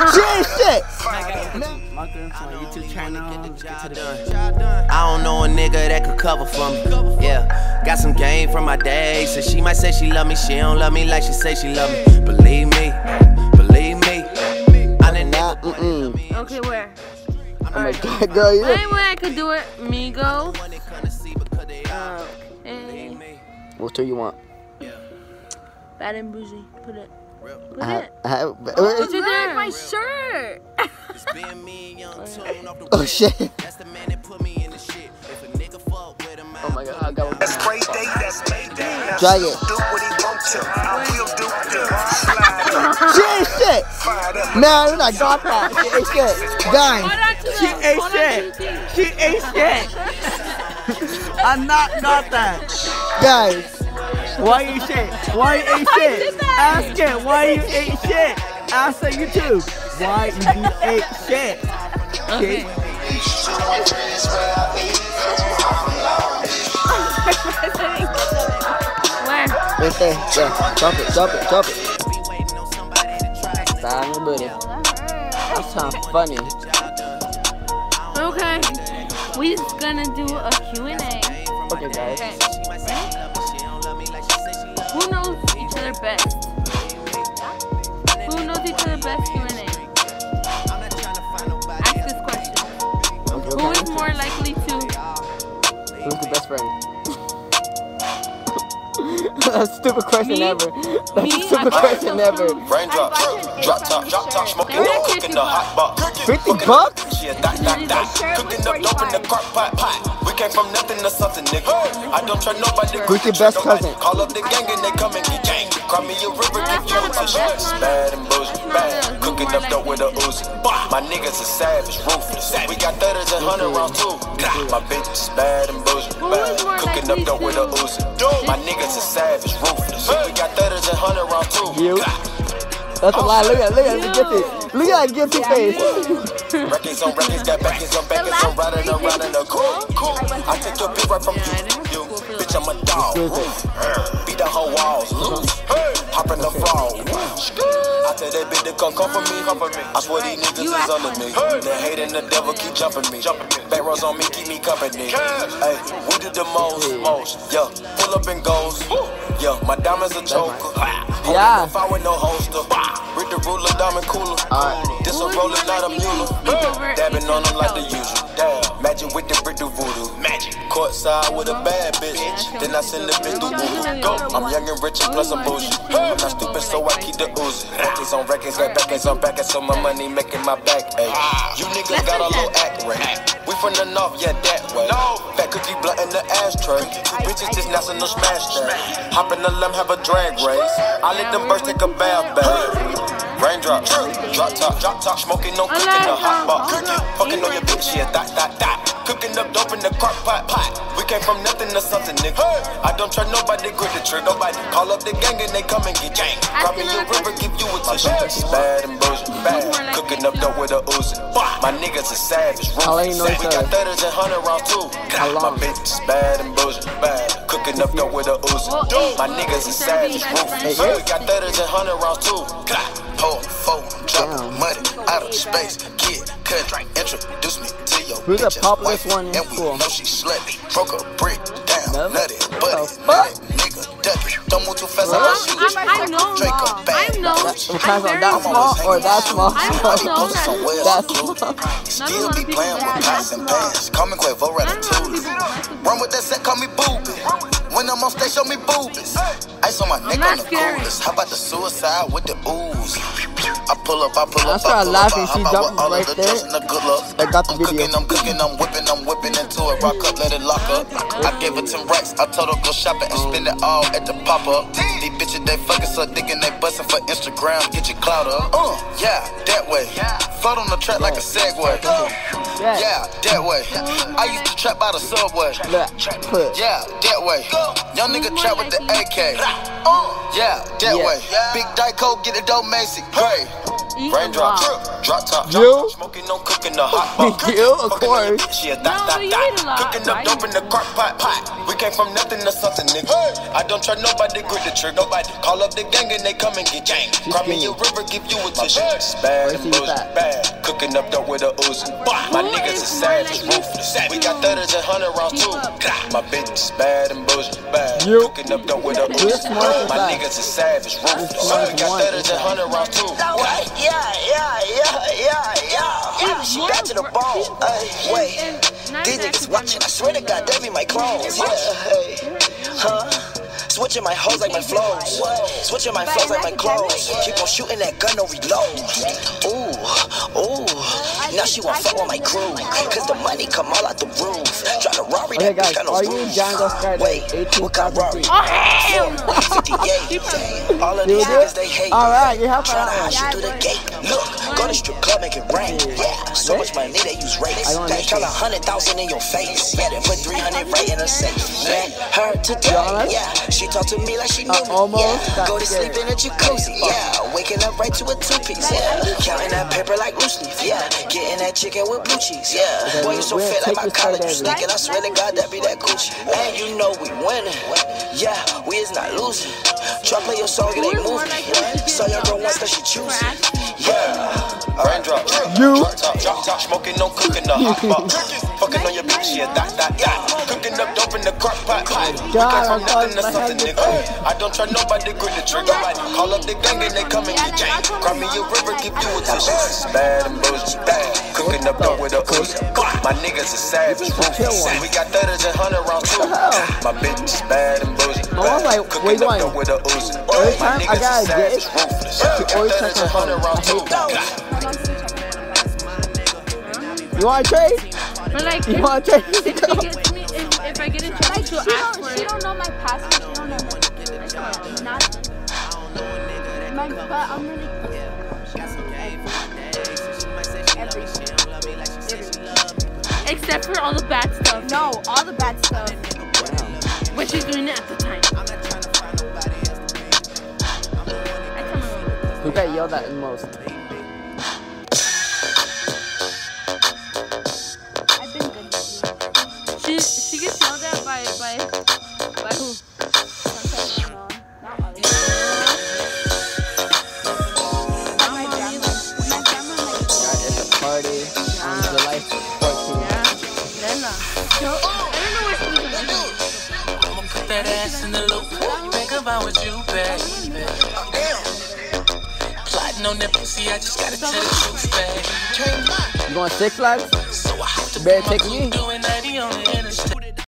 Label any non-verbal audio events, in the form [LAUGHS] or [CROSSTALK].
She ain't shit. Welcome to my YouTube channel. Let's get to the video. I don't know a nigga that could cover for me. Yeah, got some game from my day. So she might say she love me, she don't love me like she say she love me. Believe me, believe me. I didn't Nah, never mm-mm. Okay, where? Oh my god, girl, you Same way I could do it. Migo. Okay. Uh, what two you want? Bad and bougie. Put it. Put I, it. I, Put it there. My shirt. [LAUGHS] oh shit. That's the man that put me in the shit. If a nigga fuck with him, Oh my god, I got one. That's Spray Day, that's May Day. Now Drag it. do what he want to. I will do the slide up, [LAUGHS] ain't shit. fired up. Man, I got that. She ain't shit. Guys, Hold on She them. ain't shit. She ain't shit. [LAUGHS] I not got that. guys. Why you shit? Why you ain't shit? Ask it. Why you ain't shit? Ask on YouTube. Why you ain't shit? Okay. Where? Right there. Yeah. Drop it, drop it, drop it. Style on your booty. That sounds funny. Okay. We just gonna do a Q&A. Okay, guys. Okay. Who knows each other best? Friend? That's [LAUGHS] a stupid question Me? ever. [LAUGHS] That's Me? a stupid I question thought ever. so. Raindrop, drop top, drop top, smoking They're dope, at cooking the 50 hot box. 50 bucks? She a dot, dot, dot. Cooking up dope in the crock pot, pot. We came from nothing to something, nigga. I don't trust nobody. Who's your best cousin? Call up the gang and they come and get gang. Cry me a river, give you a tissue. Bad and bullshit, bad. Cooking up dope with a Uzi. My niggas are savage, ruthless. We got thudders and hundred rounds too. My bitch is bad and bullshit, Who bad. is more Cooking up dope with a to- Uzi. My niggas are savage, ruthless. We got thudders and hundred rounds too. You. That's a lie. Look at look at the guilty. Oh. Look at that guilty face. Records on records, got backers on backers, I'm riding around in a cool, cool. I take your bitch right from you, you. Bitch, I'm a dog. Beat the whole walls, loose. Hop in the fall. I tell that bitch to come come for me, come me. I swear these niggas You is act under me. The hate and the devil keep jumping me. Back rows on me, keep me company. Hey, we did the most, most. Yeah, pull up and goes. Yeah, my diamonds a choker. Yeah. If I with no holster. Read the ruler, diamond cooler. Alright. This a Who is roller, not a mule. speak over Dabbing on them like the usual. Damn, magic with the brick do voodoo. Magic. Courtside with a bad bitch. Then I send the bitch to voodoo. Go. I'm young and rich and plus I'm bougie. I'm not stupid, so I keep the Uzi. Records on records, got backers on backers, so my money making my back ache. You niggas got a low act rate. We from the north, yeah, that way. Fat cookie blunt in the ashtray. Two bitches just national smash that. Hop in the limb, have a drag race. I let them birds take a bath, babe. Raindrops, drop top, drop top, smoking, no cooking, the hot box. Fucking on your bitch, yeah, that, that, dot. Cooking up dope in the crock pot, pot. We came from nothing to something, nigga. I don't trust nobody, grip the trigger. Nobody call up the gang and they come and get gang. Grab me a river, give you a tissue. Bad and bullshit, bad. Cooking up dope with a Uzi. My niggas are savage, How long you know ruthless. each We got other? thudders and hundred rounds too. How My long? bitch is bad and bullshit, bad. Cooking up dope with a Uzi. Well, My eight. niggas are savage, ruthless. Hey, We got thudders and hundred rounds too. Pull, four, drop Damn. money out of space. Kid, cut, introduce me to your Who's the bitch's populous one in And we school? know she slutty. Broke a brick down, No. nutty, What buddy, the fuck? nutty, nigga, ducky. Don't move too fast, What? I'll I'm, shoot I'm, I know. Draco I bad. know. What I'm very that small or that small? I don't know that. That small. Still be of people playing with that pots and pans. Call me Quavo know Ratatouille. Run with that set, call me boobies. When I'm on stage, show me boobies. Ice on my neck not on the scary. coolest. How about the suicide with the ooze? I pull up, I pull up, I pull laughing, she jumped right the there. the good luck. Got the I'm video. cooking, I'm cooking, I'm whipping, I'm whipping into it. Rock up, let it lock up. I gave her 10 racks. I told her go shopping and spend it all at the pop up. These bitches, they fucking so dick and they bustin' for Instagram. Get your clout up. Uh, yeah, that way. Float on the track like a Segway. Yeah. That way. I used to trap by the subway. Yeah, that way. Young nigga trap with the AK. Yeah, that way. Big Dyco, get the dope Macy. Gray. Eat Raindrop, a lot. drop top, You? drop smoking, no cooking, the hot pot. [LAUGHS] You, of Fucking on your course. bitch, She a No, dot, dot, you dot. eat a lot, Cooking up dope in the crock pot, pot. We came from nothing to something, nigga. I don't trust nobody, grip the trick, nobody. Call up the gang and they come and get gang. Cry me a river, give you a tissue. Bad Where's and he with bullshit, that? bad. Cooking up dope with a Uzi. My niggas is is savage, likely ruthless. We got thudders and hundred rounds too. My bitch is bad and bullshit, bad. You. Cooking up dope with a You're Uzi. smart as My niggas is savage, ruthless. smart We got one, thudders and hundred rounds too. Yeah, yeah, yeah, yeah, yeah, yeah. She got to the bone. Wait, these niggas watching. I swear to God, they be my clones. Yeah, hey, huh? Switching my hoes like my flows. Switching my flows like my clothes. Keep on shooting that gun, no reload. Ooh, ooh. Now she won't fuck with my crew. Cause the money come all out the roof. Try to Rari Okay, that guys, bitch got no are you roof. Django Skydive Wait, 18,000 what got Rari? Oh, hell 58. [LAUGHS] All of these niggas, they hate. Alright, you have Tryna fun. hide shit through the gate. Look, go to strip club, make it rain. Yeah, so much money they use rates. I don't They count a hundred thousand in your face. Yeah, then put three hundred right in a safe. Yeah, her today. honest? Yeah, she talk to me like she knew Uh, me. almost Yeah, go to sleep in a jacuzzi. Yeah, waking up right to a two piece. Yeah, counting that paper like loose leaf. Yeah, getting that chicken with blue cheese. Yeah, boy you so we'll fit like my this college Friday, sneak, and I swear to God that be that Gucci. And you know we winning. Yeah, we is not losing. Try play your song, it ain't moving. likely to get So your girl wants jumped that she for choosing. Yeah. Raindrop, You. smoking, no cooking, the hot pot. Fucking on your bitch, a dot, dot, dot. Cooking up dope in the crock pot. God, I'm nothing to something, nigga. I don't trust nobody, grip the trigger. Call up the gang and they come and get gang. Cry me a river, give you a tissue. Bad and bullshit, bad. Cooking up dope with a Uzi. My niggas is savage, ruthless. We got thudders and hundred rounds too. My bitch is bad and bullshit, I was like, where you going? Every time I gotta get it, she always hundred phone. rounds I hate You want to trade? But like, You if, want to trade? if she gets me, if, if I get a chance to She ask don't, for she it, don't know my password. She don't know like, nothing. My, but I'm really except for all the bad stuff. no all the bad stuff. But she's doing it at the time. I tell my mom. Who got yelled at the most? That ass in the loop. Think about what you, baby. Plotting on that pussy, I just gotta tell the truth, baby. You going Six Flags? So I have to Better take me.